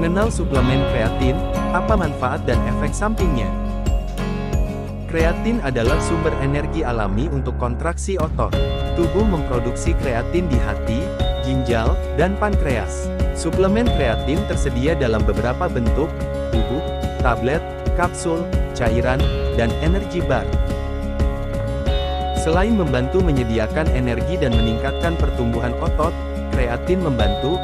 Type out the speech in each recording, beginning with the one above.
Mengenal suplemen kreatin, apa manfaat dan efek sampingnya? Kreatin adalah sumber energi alami untuk kontraksi otot. Tubuh memproduksi kreatin di hati, ginjal, dan pankreas. Suplemen kreatin tersedia dalam beberapa bentuk, bubuk, tablet, kapsul, cairan, dan energi bar. Selain membantu menyediakan energi dan meningkatkan pertumbuhan otot, kreatin membantu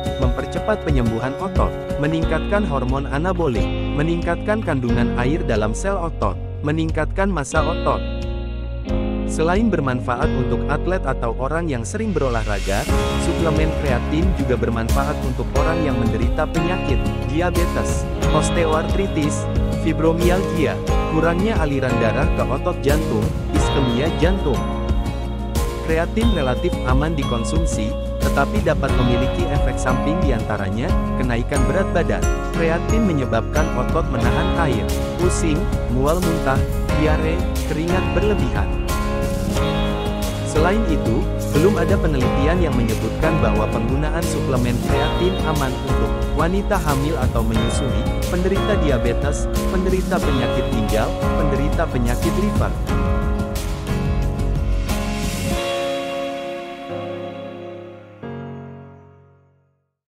mempercepat penyembuhan otot, meningkatkan hormon anabolik, meningkatkan kandungan air dalam sel otot, meningkatkan massa otot. Selain bermanfaat untuk atlet atau orang yang sering berolahraga, suplemen kreatin juga bermanfaat untuk orang yang menderita penyakit diabetes, osteoartritis, fibromialgia, kurangnya aliran darah ke otot jantung, iskemia jantung. Kreatin relatif aman dikonsumsi, tetapi dapat memiliki efek samping di antaranya, kenaikan berat badan. Kreatin menyebabkan otot menahan air, pusing, mual muntah, diare, keringat berlebihan. Selain itu, belum ada penelitian yang menyebutkan bahwa penggunaan suplemen kreatin aman untuk wanita hamil atau menyusui, penderita diabetes, penderita penyakit ginjal, penderita penyakit liver.